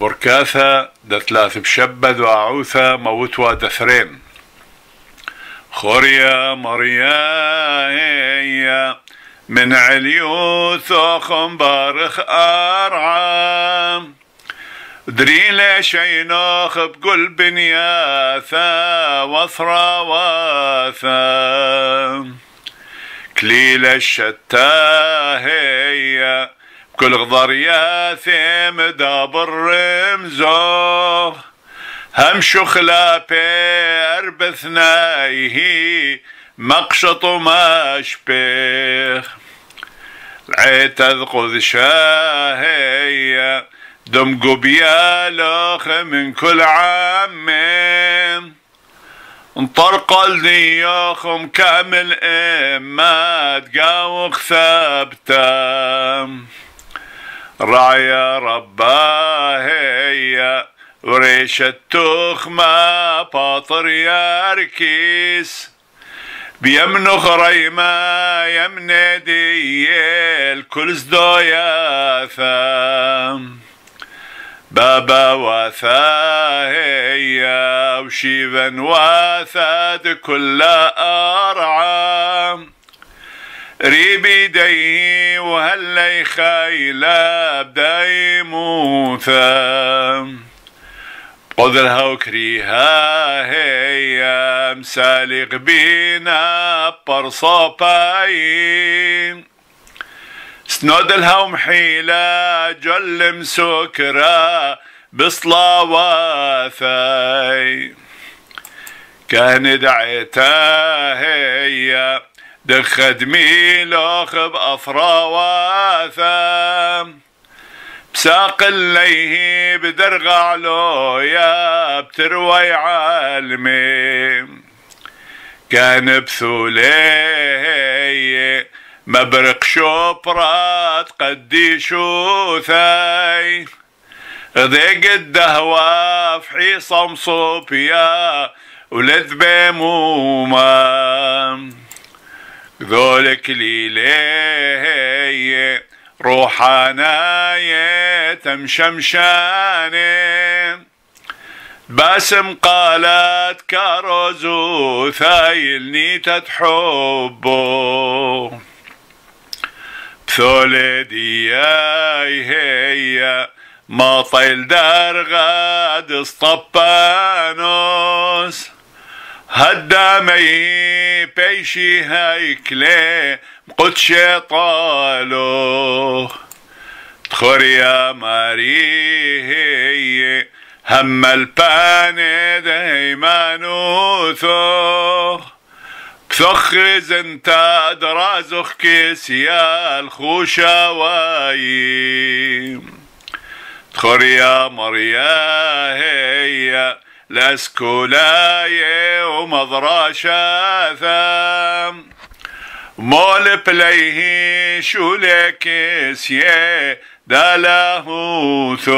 بركاثة دثلاث بشبد وعوثة موتوا دثرين خوريا مريا من عليوث بارخ أرعام. دري ليش عينوخ بقل بنياثا وثرا واثا. كليل الشتا هي كل غضر يا ثيم دابر رمزو هم شخلا بير بثنايه مقشط وما شبيخ العيت أذقذ شاهية دم قبيا لخ من كل عام انطرق الدياخم كامل إما تقاوخ ثابتام رايا وريش التخمة باطر ياركيس. بيمن خريما يمن ديال كل ثام بابا وثاهي وشيفا وثاد كل أرعام ريبي دي وهلي خايلة بداي موثا قدرها وكريها هي مسالق بينا برصوباين سنود الهوم حيلة جل مسكرة بصلاواثي كان دعيتها هي دخد ميلوخ بأفراواثا بساق الليه بدرغع له يا بتروي عالمي كان بثولي مبرق شوبرات قدي شوثاي ذيق الدهوة في حيصة مصوبيا ولذ بموما ذولك ليلي روحانا يتمشمشاني باسم قالت كاروزو ثايلني تتحبو بثولدي هي ما طيل دار غاد اسطبانوس هدامي بيشي هيكلي قد شيطالو تخور يا ماري هم الباني ديمانوثو بثخز انت درازخ كيسيا الخوشا وايم. تخور يا مريا هي لاسكولاي ومضراشا ثام مول بليه شو لك سيه دالاهوثو